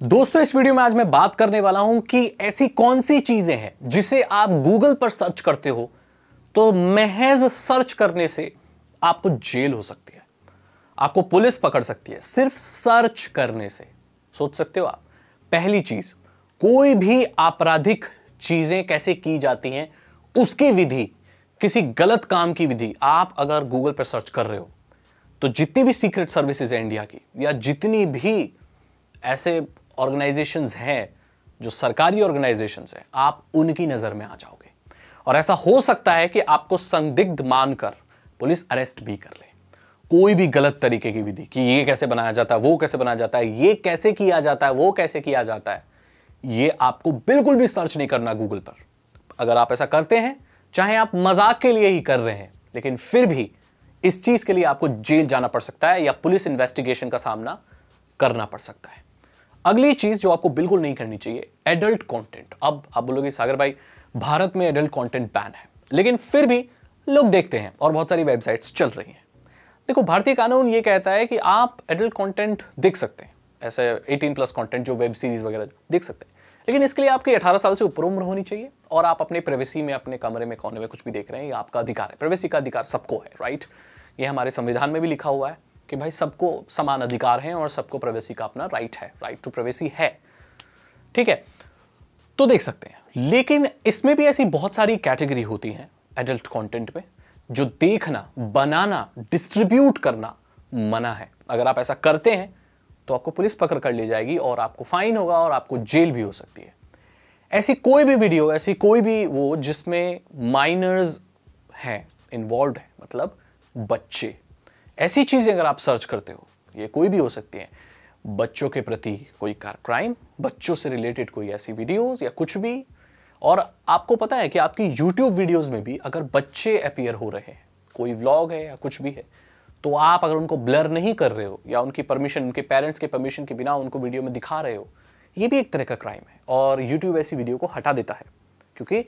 दोस्तों, इस वीडियो में आज मैं बात करने वाला हूँ कि ऐसी कौन सी चीज़ें हैं जिसे आप गूगल पर सर्च करते हो तो महज सर्च करने से आपको जेल हो सकती है, आपको पुलिस पकड़ सकती है। सिर्फ़ सर्च करने से, सोच सकते हो आप। पहली चीज़, कोई भी आपराधिक चीज़ें कैसे की जाती हैं, उसकी विधि, किसी गलत काम की विधि, आप अगर गूगल पर सर्च कर रहे हो तो जितनी भी सीक्रेट सर्विसेज़ है इंडिया की, या जितनी भी ऐसे ऑर्गेनाइजेशंस हैं, जो सरकारी ऑर्गेनाइजेशंस हैं, आप उनकी नज़र में आ जाओगे। और ऐसा हो सकता है कि आपको संदिग्ध मानकर पुलिस अरेस्ट भी कर ले। कोई भी गलत तरीके की विधि, कि ये कैसे बनाया जाता है, वो कैसे बनाया जाता है, ये कैसे किया जाता है, वो कैसे किया जाता है, ये आपको बिल्कुल भी सर्च नहीं करना गूगल पर। अगर आप ऐसा करते हैं, चाहे आप मज़ाक के लिए ही कर रहे हैं, लेकिन फिर भी इस चीज़ के लिए आपको जेल जाना पड़ सकता है या पुलिस इन्वेस्टिगेशन का सामना करना पड़ सकता है। अगली चीज़ जो आपको बिल्कुल नहीं करनी चाहिए एडल्ट कंटेंट अब आप बोलोगे, सागर भाई, भारत में एडल्ट कंटेंट बैन है. लेकिन फिर भी लोग देखते हैं और बहुत सारी वेबसाइट्स चल रही हैं। देखो, भारतीय कानून ये कहता है कि आप एडल्ट कंटेंट देख सकते हैं। ऐसे 18 प्लस कंटेंट जो वेब सीरीज़ वगैरह देख सकते हैं। लेकिन इसके लिए आपकी 18 साल से ऊपर उम्र होनी चाहिए और आप अपने प्राइवेसी में, अपने कमरे में कोने में कुछ भी देख रहे हैं, ये आपका अधिकार है। प्राइवेसी का अधिकार सबको है राइट ये हमारे संविधान में भी लिखा हुआ है। कि भाई सबको समान अधिकार हैं और सबको प्राइवेसी का अपना राइट है राइट टू प्राइवेसी है। ठीक है? तो देख सकते हैं। लेकिन इसमें भी ऐसी बहुत सारी कैटेगरी होती हैं एडल्ट कंटेंट में, जो देखना, बनाना डिस्ट्रीब्यूट करना मना है। अगर आप ऐसा करते हैं तो आपको पुलिस पकड़ कर ले जाएगी और आपको फाइन होगा और आपको जेल भी हो सकती है। ऐसी कोई भी वीडियो ऐसी कोई भी वो जिसमें माइनर्स हैं इन्वॉल्व है मतलब बच्चे। ऐसी चीज़ें अगर आप सर्च करते हो, ये कोई भी हो सकती है, बच्चों के प्रति कोई कार क्राइम बच्चों से रिलेटेड कोई ऐसी वीडियोस या कुछ भी, और आपको पता है कि आपकी यूट्यूब वीडियोस में भी अगर बच्चे अपियर हो रहे हैं, कोई व्लॉग है या कुछ भी है तो आप अगर उनको ब्लर नहीं कर रहे हो, या उनकी परमिशन उनके पेरेंट्स के परमिशन के बिना उनको वीडियो में दिखा रहे हो, ये भी एक तरह का क्राइम है, और यूट्यूब ऐसी वीडियो को हटा देता है। क्योंकि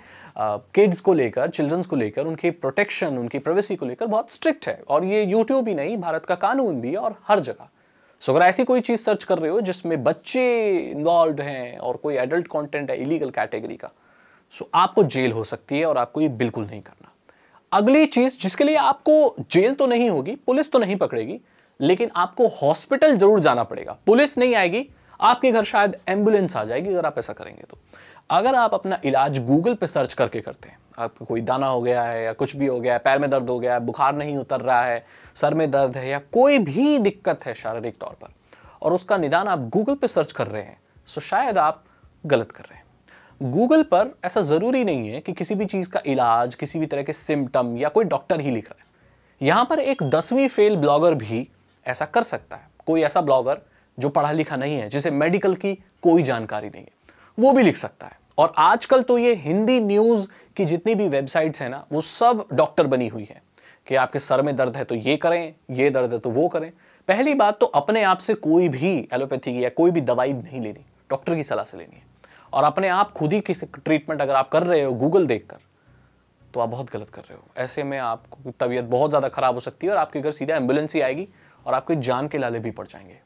किड्स को लेकर चिल्ड्रंस को लेकर, उनकी प्रोटेक्शन उनकी प्राइवेसी को लेकर बहुत स्ट्रिक्ट है। और ये यूट्यूब ही नहीं, भारत का कानून भी और हर जगह। सो अगर ऐसी कोई चीज़ सर्च कर रहे हो जिसमें बच्चे इन्वॉल्व हैं और कोई एडल्ट कंटेंट है इलीगल कैटेगरी का सो आपको जेल हो सकती है और आपको ये बिल्कुल नहीं करना। अगली चीज़ जिसके लिए आपको जेल तो नहीं होगी, पुलिस तो नहीं पकड़ेगी, लेकिन आपको हॉस्पिटल ज़रूर जाना पड़ेगा। पुलिस नहीं आएगी, आपके घर शायद एंबुलेंस आ जाएगी अगर आप ऐसा करेंगे तो। अगर आप अपना इलाज गूगल पे सर्च करके करते हैं, आपको कोई दाना हो गया है या कुछ भी हो गया है, पैर में दर्द हो गया है, बुखार नहीं उतर रहा है, सर में दर्द है या कोई भी दिक्कत है शारीरिक तौर पर, और उसका निदान आप गूगल पे सर्च कर रहे हैं सो शायद आप गलत कर रहे हैं। गूगल पर ऐसा ज़रूरी नहीं है कि किसी भी चीज़ का इलाज, किसी भी तरह के सिम्टम या कोई डॉक्टर ही लिख रहा है। यहाँ पर एक दसवीं फेल ब्लॉगर भी ऐसा कर सकता है। कोई ऐसा ब्लॉगर जो पढ़ा लिखा नहीं है, जिसे मेडिकल की कोई जानकारी नहीं है। वो भी लिख सकता है। और आजकल तो ये हिंदी न्यूज़ की जितनी भी वेबसाइट्स हैं ना, वो सब डॉक्टर बनी हुई है कि आपके सर में दर्द है तो ये करें, ये दर्द है तो वो करें। पहली बात तो अपने आप से कोई भी एलोपैथी की या कोई भी दवाई नहीं लेनी, डॉक्टर की सलाह से लेनी है। और अपने आप खुद ही किसी ट्रीटमेंट अगर आप कर रहे हो, गूगल देखकर तो आप बहुत गलत कर रहे हो। ऐसे में आपको तबीयत बहुत ज़्यादा खराब हो सकती है और आपके घर सीधा एंबुलेंस ही आएगी और आपके जान के लाले भी पड़ जाएँगे।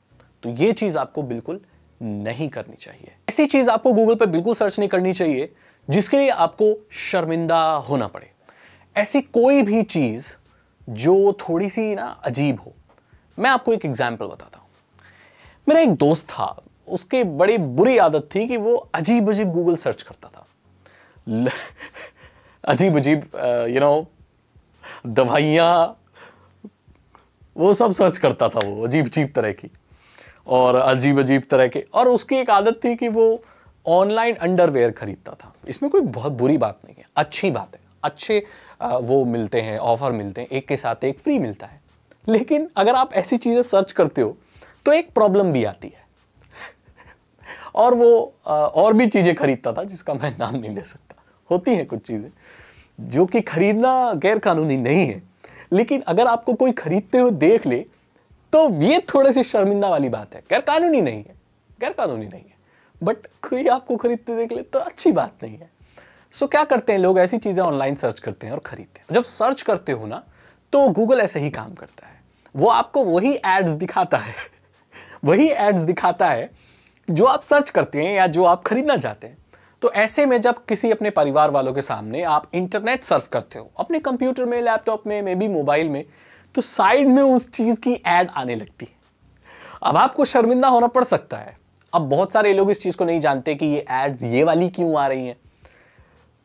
तो ये चीज़ आपको बिल्कुल नहीं करनी चाहिए। ऐसी चीज़ आपको गूगल पर बिल्कुल सर्च नहीं करनी चाहिए, जिसके लिए आपको शर्मिंदा होना पड़े। ऐसी कोई भी चीज़ जो थोड़ी सी ना अजीब हो। मैं आपको एक एग्ज़ाम्पल बताता हूँ। मेरा एक दोस्त था, उसके बड़ी बुरी आदत थी कि वो अजीब अजीब गूगल सर्च करता था। अजीब अजीब यू नो दवाइयाँ, वो सब सर्च करता था वो अजीब अजीब तरह की। और अजीब अजीब तरह के। और उसकी एक आदत थी कि वो ऑनलाइन अंडरवेयर खरीदता था। इसमें कोई बहुत बुरी बात नहीं है। अच्छी बात है। अच्छे वो मिलते हैं, ऑफ़र मिलते हैं। एक के साथ एक फ्री मिलता है। लेकिन अगर आप ऐसी चीज़ें सर्च करते हो तो एक प्रॉब्लम भी आती है। और वो और भी चीज़ें खरीदता था, जिसका मैं नाम नहीं ले सकता। होती हैं कुछ चीज़ें, जो कि खरीदना गैर कानूनी नहीं है। लेकिन अगर आपको कोई खरीदते हुए देख ले तो ये थोड़ी सी शर्मिंदा वाली बात है। गैर कानूनी नहीं है। गैर कानूनी नहीं है। बट कोई आपको खरीदते देख ले तो अच्छी बात नहीं है। सो क्या करते हैं लोग? ऐसी चीज़ें ऑनलाइन सर्च करते हैं और खरीदते हैं। जब सर्च करते हो ना तो गूगल ऐसे ही काम करता है। वो आपको वही एड्स दिखाता है। वही एड्स दिखाता है जो आप सर्च करते हैं या जो आप खरीदना चाहते हैं। तो ऐसे में जब किसी अपने परिवार वालों के सामने आप इंटरनेट सर्फ करते हो, अपने कंप्यूटर में लैपटॉप में मे बी मोबाइल में तो साइड में उस चीज़ की एड आने लगती है। अब आपको शर्मिंदा होना पड़ सकता है। अब बहुत सारे लोग इस चीज़ को नहीं जानते कि ये एड्स ये वाली क्यों आ रही हैं।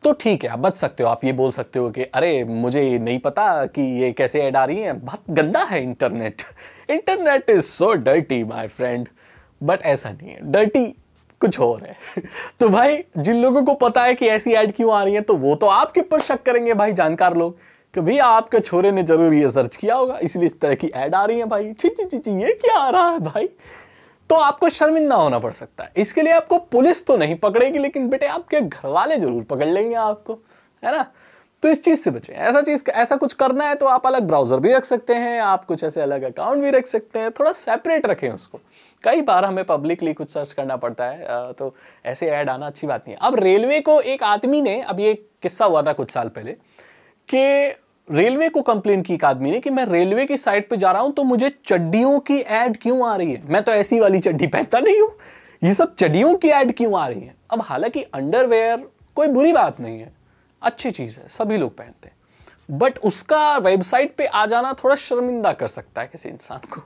तो ठीक है, आप बच सकते हो। आप ये बोल सकते हो कि, अरे, मुझे नहीं पता कि ये कैसे ऐड आ रही है। बहुत गंदा है internet. Internet is so dirty my friend but ऐसा नहीं है। डर्टी कुछ और है। तो भाई, जिन लोगों को पता है कि ऐसी ऐड क्यों आ रही है तो वो तो आपके ऊपर शक करेंगे, भाई, जानकार लोग। कि भैया आपके छोरे ने ज़रूर ये सर्च किया होगा, इसलिए इस तरह की ऐड आ रही है भाई। ची ची ची ये क्या आ रहा है भाई? तो आपको शर्मिंदा होना पड़ सकता है। इसके लिए आपको पुलिस तो नहीं पकड़ेगी, लेकिन बेटे आपके घर वाले ज़रूर पकड़ लेंगे आपको, है ना? तो इस चीज़ से बचे। ऐसा चीज़, ऐसा कुछ करना है तो आप अलग ब्राउज़र भी रख सकते हैं, आप कुछ ऐसे अलग अकाउंट भी रख सकते हैं, थोड़ा सेपरेट रखें उसको। कई बार हमें पब्लिकली कुछ सर्च करना पड़ता है तो ऐसे ऐड आना अच्छी बात नहीं है। अब रेलवे को एक आदमी ने, अब ये किस्सा हुआ था कुछ साल पहले, कि रेलवे को कंप्लेन की एक आदमी ने कि मैं रेलवे की साइट पे जा रहा हूँ तो मुझे चड्डियों की एड क्यों आ रही है? मैं तो ऐसी वाली चड्डी पहनता नहीं हूँ। ये सब चड्डियों की एड क्यों आ रही है? अब हालाँकि अंडरवेयर कोई बुरी बात नहीं है, अच्छी चीज़ है, सभी लोग पहनते हैं। बट उसका वेबसाइट पे आ जाना थोड़ा शर्मिंदा कर सकता है किसी इंसान को।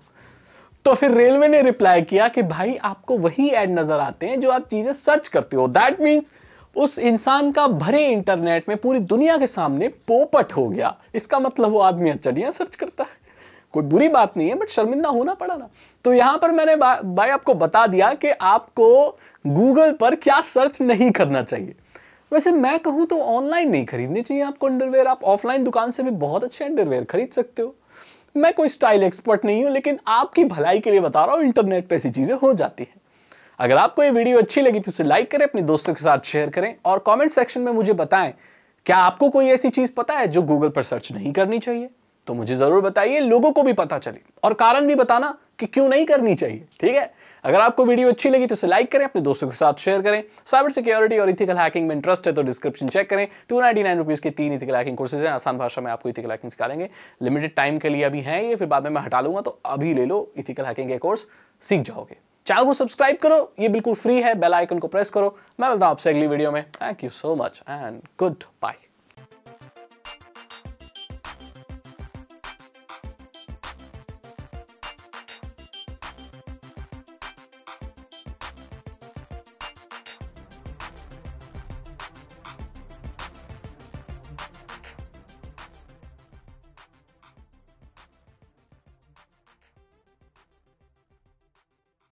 तो फिर रेलवे ने रिप्लाई किया कि भाई आपको वही एड नज़र आते हैं जो आप चीज़ें सर्च करते हो। दैट मीन्स उस इंसान का भरे इंटरनेट में पूरी दुनिया के सामने पोपट हो गया। इसका मतलब वो आदमी चढ़िया सर्च करता है। कोई बुरी बात नहीं है, बट शर्मिंदा होना पड़ा ना। तो यहाँ पर मैंने भाई आपको बता दिया कि आपको गूगल पर क्या सर्च नहीं करना चाहिए। वैसे मैं कहूँ तो ऑनलाइन नहीं खरीदनी चाहिए आपको अंडरवेयर आप ऑफलाइन दुकान से भी बहुत अच्छे अंडरवेयर खरीद सकते हो। मैं कोई स्टाइल एक्सपर्ट नहीं हूँ, लेकिन आपकी भलाई के लिए बता रहा हूँ इंटरनेट पर ऐसी चीज़ें हो जाती हैं। अगर आपको ये वीडियो अच्छी लगी तो उसे लाइक करें, अपने दोस्तों के साथ शेयर करें और कमेंट सेक्शन में मुझे बताएँ, क्या आपको कोई ऐसी चीज़ पता है जो गूगल पर सर्च नहीं करनी चाहिए? तो मुझे ज़रूर बताइए, लोगों को भी पता चले और कारण भी बताना कि क्यों नहीं करनी चाहिए, ठीक है? अगर आपको वीडियो अच्छी लगी तो इसे लाइक करें, अपने दोस्तों के साथ शेयर करें। साइबर सिक्योरिटी और इथिकल हैकिंग में इंटरेस्ट है तो डिस्क्रिप्शन चेक करें। टू नाइनटी नाइन रुपीज़ के तीन इथिकल हैकिंग कोर्सेज हैं, आसान भाषा में आपको इथिकल हैकिंग सिखा सिखाएँगे लिमिटेड टाइम के लिए अभी हैं ये, फिर बाद में मैं हटा लूँगा तो अभी ले लो इथिकल हैकिंग के कोर्स सीख जाओगे। चैनल को सब्सक्राइब करो, ये बिल्कुल फ्री है, बेल आइकन को प्रेस करो। मैं मिलता हूँ आपसे अगली वीडियो में। Thank you so much and goodbye